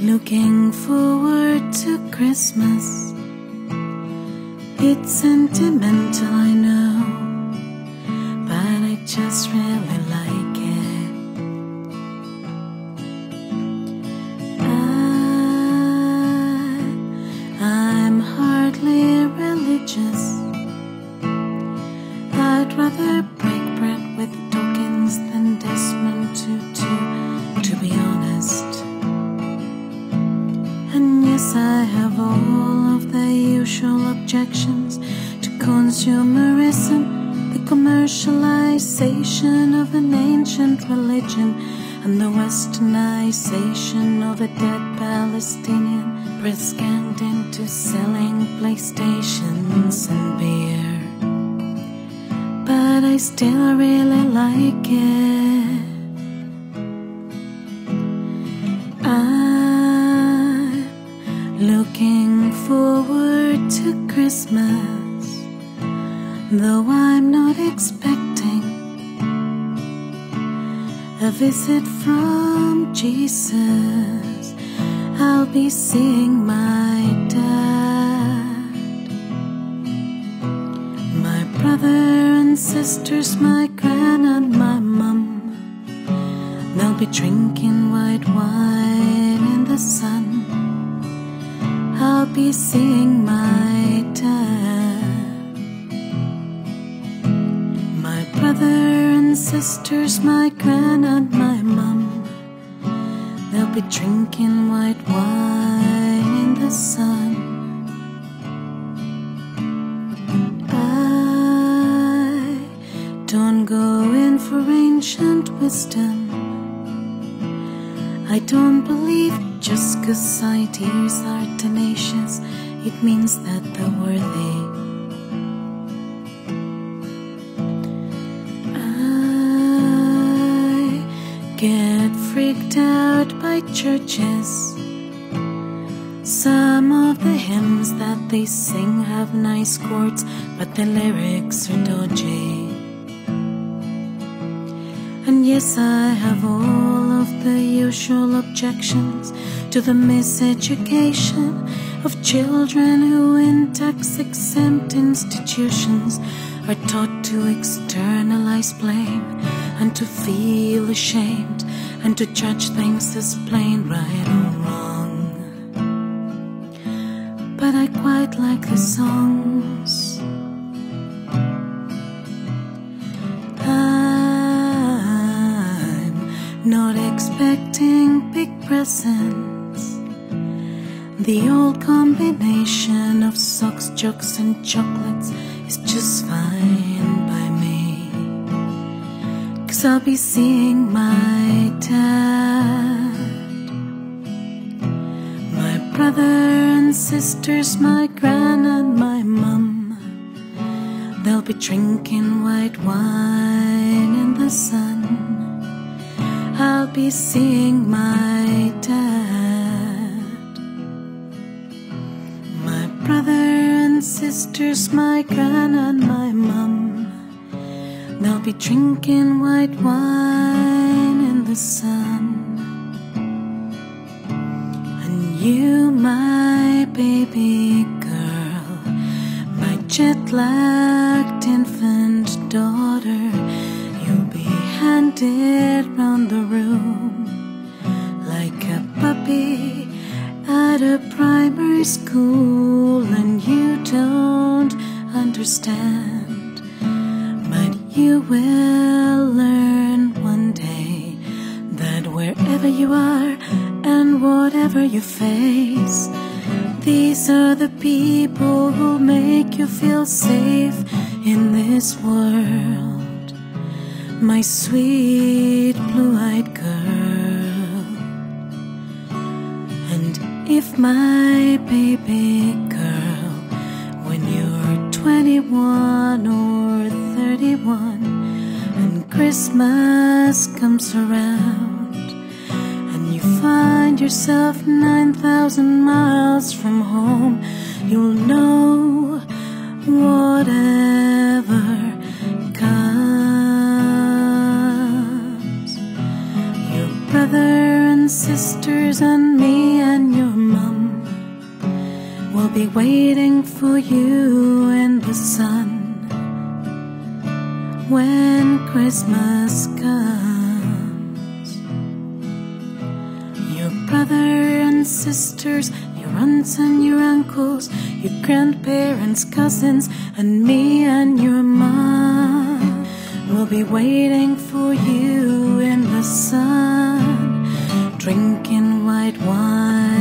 Looking forward to Christmas. It's sentimental, I know, but I just really like. Objections to consumerism, the commercialization of an ancient religion, and the westernization of a dead Palestinian, prescient into selling PlayStations and beer. But I still really like it. Looking forward to Christmas, though I'm not expecting a visit from Jesus. I'll be seeing my dad, my brother and sisters, my gran and my mum. They'll be drinking white wine in the sun. Be seeing my dad, my brother and sisters, my gran and my mum. They'll be drinking white wine in the sun. I don't go in for ancient wisdom. I don't believe just 'cause ideas are tenacious, it means that they're worthy. I get freaked out by churches. Some of the hymns that they sing have nice chords, but the lyrics are dodgy. And yes, I have all usual objections to the miseducation of children who, in tax exempt institutions, are taught to externalize blame and to feel ashamed and to judge things as plain right or wrong. But I quite like the songs. Presents. The old combination of socks, jokes, and chocolates is just fine by me. Cause I'll be seeing my dad, my brother and sisters, my gran and my mum. They'll be drinking white wine in the sun. I'll be seeing my sisters, my gran and my mum. They'll be drinking white wine in the sun. And you, my baby girl, my jet lagged infant daughter, you'll be handed round the room like a puppy at a primary school, and understand. But you will learn one day that wherever you are and whatever you face, these are the people who make you feel safe in this world. My sweet blue eyed girl. And if my baby girl, 21 or 31, and Christmas comes around, and you find yourself 9,000 miles from home, you'll know whatever comes. Your brother and sisters and be waiting for you in the sun when Christmas comes. Your brother and sisters, your aunts and your uncles, your grandparents, cousins, and me and your mom will be waiting for you in the sun, drinking white wine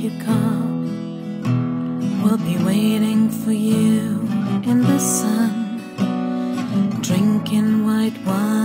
you come, we'll be waiting for you in the sun, drinking white wine